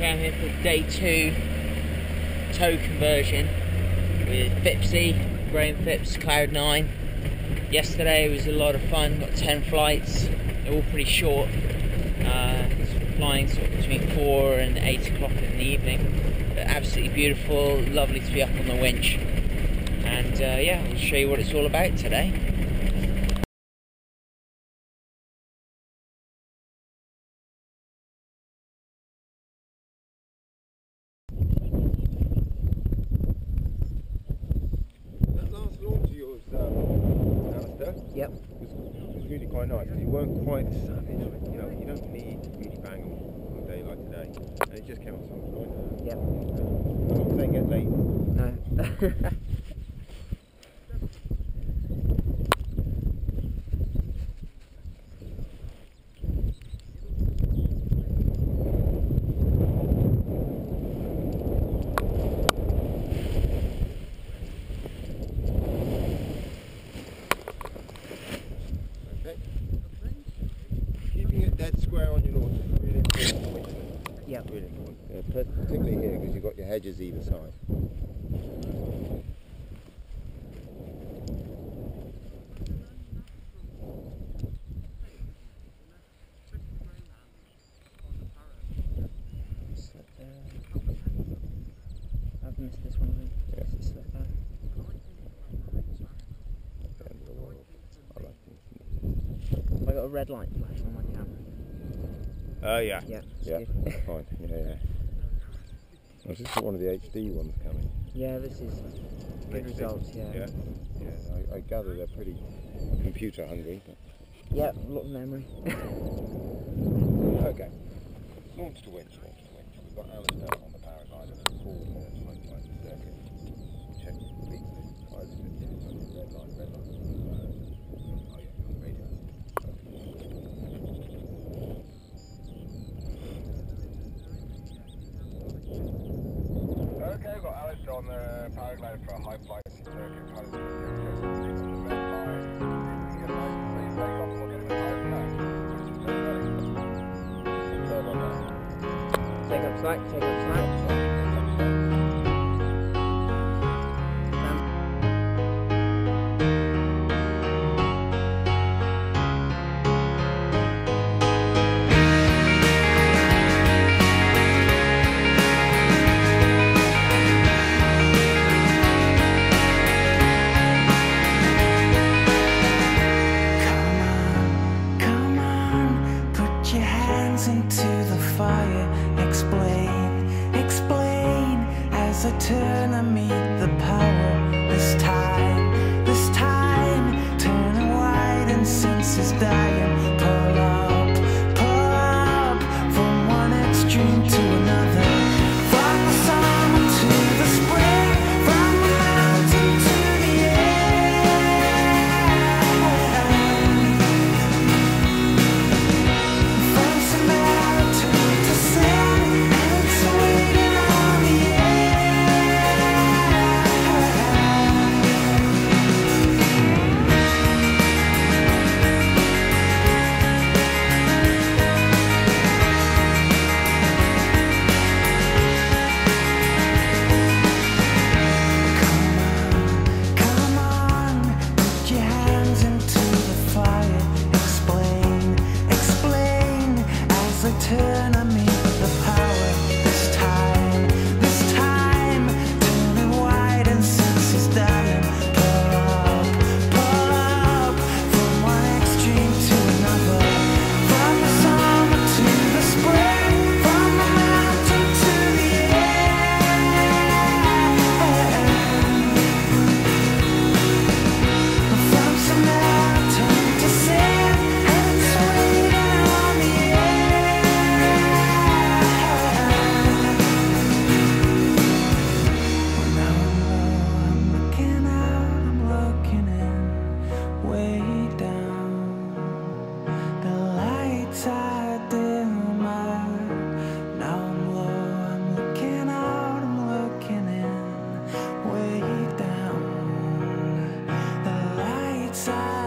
I'm here for day two tow conversion with Phipsy, Graham Phipps, Cloud9. Yesterday was a lot of fun, got 10 flights, they're all pretty short. Uh, flying sort of between 4 and 8 o'clock in the evening. But absolutely beautiful, lovely to be up on the winch. And uh, yeah, I'll show you what it's all about today. Yep. was, was really quite nice. Because you weren't quite savage. You know, you don't need to really bang on, a day like today. And it just came off some point. Yep. I'm not saying get late. No. Okay? Keeping it dead square on your is really important. Yep. Really important. Yeah, particularly here because you've got your hedges either side. I've missed this one. I It's slip out. End of the world. I like it. I got a red light flash on my camera. Oh yeah. Yeah. Yeah, that's fine. Yeah, yeah. I was just one of the HD ones coming. yeah, this is good HD. results. Yeah. Yeah, yeah. I, I gather they're pretty computer hungry. But... Yep, a lot of memory. Okay. Launch to winch, launch to winch. We've got Alistair on the paraglider at 4 minutes, high flight circuit. Check. Five minutes, red line, red line. Uh, oh yeah, on radio. Okay, we've got Alistair the paraglider for a high flight circuit. Pilot's gonna check the red line. You get a nice take a slack, take up slack. Into the fire. Explain, explain as I turn and meet outside.